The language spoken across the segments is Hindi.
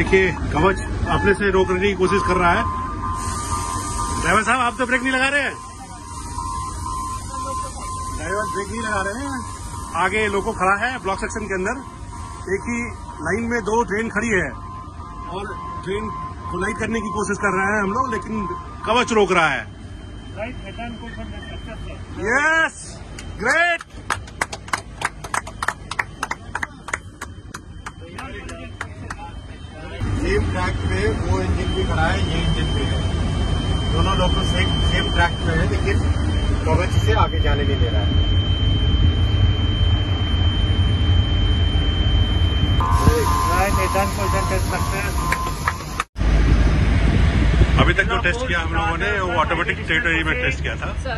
देखिए कवच अपने से रोकने की कोशिश कर रहा है। ड्राइवर साहब आप तो ब्रेक नहीं लगा रहे हैं? ड्राइवर ब्रेक नहीं लगा रहे हैं आगे लोको खड़ा है ब्लॉक सेक्शन के अंदर। एक ही लाइन में दो ट्रेन खड़ी है और ट्रेन कोलाइड करने की कोशिश कर रहे हैं हम लोग लेकिन कवच रोक रहा है। यस ग्रेट सेम ट्रैक पे वो इंजन भी खड़ा है ये इंजन भी है। दोनों लोग तो सेम सेम ट्रैक पे है लेकिन कवच से आगे जाने नहीं दे रहा है। अभी तक जो टेस्ट किया हम लोगों ने वो ऑटोमेटिक टेरिटरी में टेस्ट किया था। A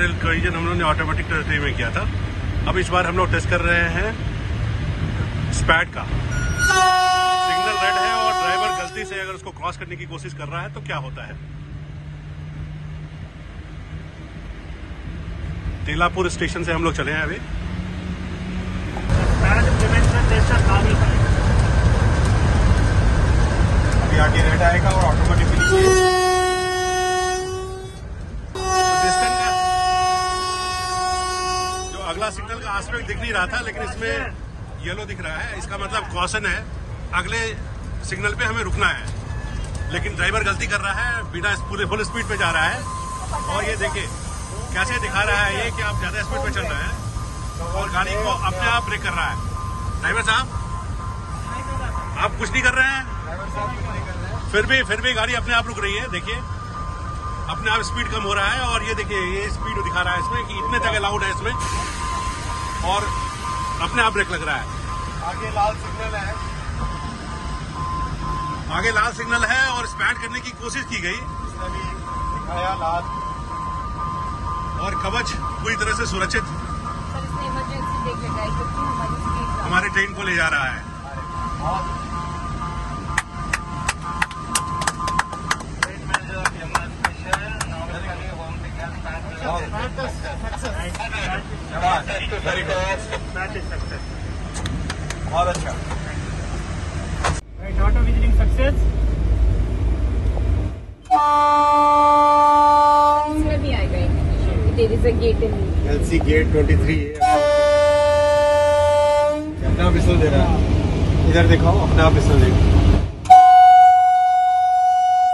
lot. कोलिजन हम लोगों ने ऑटोमेटिक टेरिटरी में किया था। अब इस बार हम लोग टेस्ट कर रहे हैं स्पैड का। सिग्नल रेड है और ड्राइवर गलती से अगर उसको क्रॉस करने की कोशिश कर रहा है तो क्या होता है? तेलापुर स्टेशन से हम लोग चले हैं अभी। अभी आगे रेड आएगा और ऑटोमेटिकली जो अगला सिग्नल का आस्पेक्ट दिख नहीं रहा था लेकिन इसमें येलो दिख रहा है, इसका मतलब कॉशन है। अगले सिग्नल पे हमें रुकना है। लेकिन ड्राइवर गलती कर रहा है, बिना पूरे फुल स्पीड पे जा रहा है। और ये देखिए, कैसे दिखा रहा है ये कि आप ज़्यादा स्पीड पे चल रहे हैं और गाड़ी को अपने आप ब्रेक कर रहा है। ड्राइवर साहब, आप कुछ नहीं कर रहे हैं। फिर भी फिर भी गाड़ी अपने आप रुक रही है, देखिए। अपने आप स्पीड कम हो रहा है और ये देखिए, ये स्पीड दिखा रहा है इसमें कि इतने तक अलाउड है इसमें। और अपने आप ब्रेक लग रहा है। आगे लाल सिग्नल है। आगे लाल सिग्नल है और स्पैंड करने की कोशिश की गई। दिखाया लाल। और कवच पूरी तरह से सुरक्षित। सर इसने इमरजेंसी ब्रेक लगाई क्योंकि हमारी हमारे ट्रेन को ले जा रहा है। वेरी गुड बहुत अच्छा। Right, auto visiting success. इसमें भी आएगा indication there is gate in LC gate 23 अपना विसल दे रहा है। इधर दिखाओ अपना विसल देखो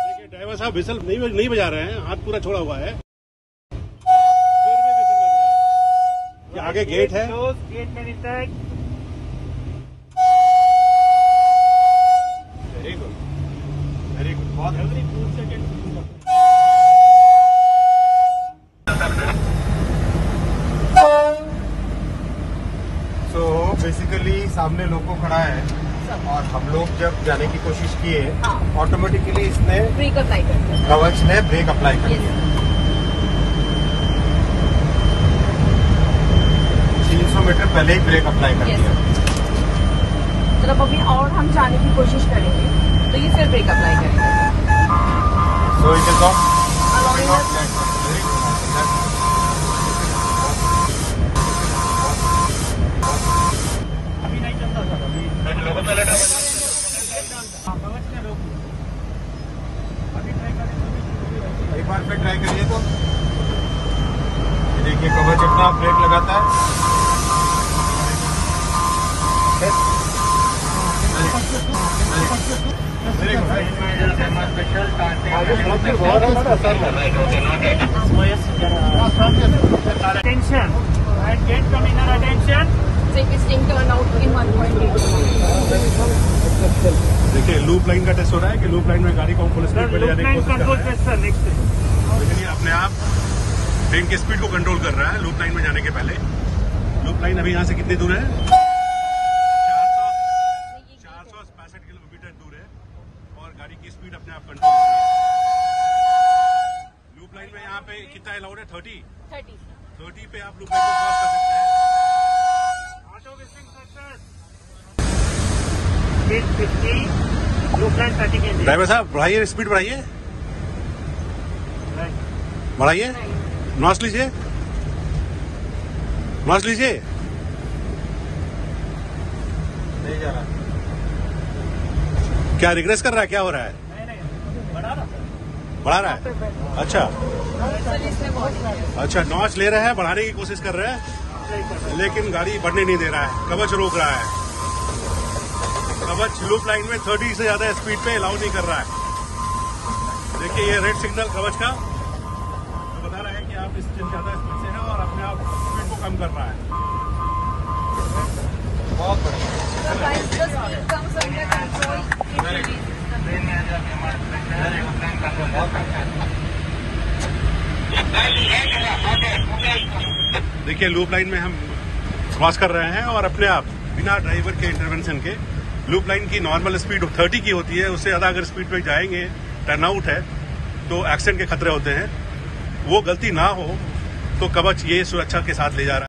देखिए ड्राइवर साहब विसल नहीं नहीं बजा रहे हैं। हाथ पूरा छोड़ा हुआ है। आगे गेट है. वेरी गुड वेरी गुड बहुत seconds. सो बेसिकली सामने लोगों खड़ा है और हम लोग जब जाने की कोशिश किए हाँ। ऑटोमेटिकली इसने ब्रेक अप्लाई कर हैं कवच ने ब्रेक अप्लाई कर Yes. दिया 300 मीटर पहले ही ब्रेक अप्लाई कर. दिया। मतलब अभी और हम जाने की कोशिश करेंगे। तो ये फिर ब्रेक अप्लाई करेंगे। सो इट इज़ अभी नहीं चलता सर अभी ट्राई तो। एक बार फिर करिए तो। देखिए कवच अपना ब्रेक लगाता है। Attention. Right, gate coming attention. Existing turn in 1.8. देखिए लूप लाइन का टेस्ट हो रहा है कि लूप लाइन में गाड़ी को हम फुल Sir, स्पीड पे ले जाने की कोशिश कर रहे हैं. लेकिन ये अपने आप ट्रेन की स्पीड को कंट्रोल कर रहा है लूप लाइन में जाने के पहले लूप लाइन अभी यहाँ से कितनी दूर है चार सौ पैंसठ किलोमीटर दूर है और गाड़ी की स्पीड अपने आप कंट्रोल कर रही है लूप लाइन में यहाँ पे कितना अलाउड है थर्टी 30. थर्टी पे आप लाइन को क्रॉस कर सकते हैं। Auto visiting success. Gate 50. Loop line 30 kg. Driver साहब बढ़ाइए स्पीड बढ़ाइए। बढ़ाइए। नॉस लीजिए। नॉस लीजिए। नहीं जा रहा। क्या रिग्रेस कर रहा है? क्या हो रहा है? बढ़ा रहा है? अच्छा। अच्छा नॉच ले रहा है बढ़ाने की कोशिश कर रहे हैं लेकिन गाड़ी बढ़ने नहीं दे रहा है कवच रोक रहा है। कवच लूप लाइन में 30 से ज़्यादा स्पीड पे अलाउ नहीं कर रहा है। देखिए ये रेड सिग्नल कवच का। तो बता रहा है कि आप इस ज़्यादा स्पीड से है और अपने आप स्पीड को कम कर रहा है। बहुत बढ़िया। देखिए लूप लाइन में हम क्रॉस कर रहे हैं और अपने आप बिना ड्राइवर के इंटरवेंशन के लूप लाइन की नॉर्मल स्पीड 30 की होती है, उससे ज़्यादा अगर स्पीड पे जाएँगे टर्न आउट है तो एक्सीडेंट के खतरे होते हैं। वो गलती ना हो तो कवच ये सुरक्षा के साथ ले जा रहा है।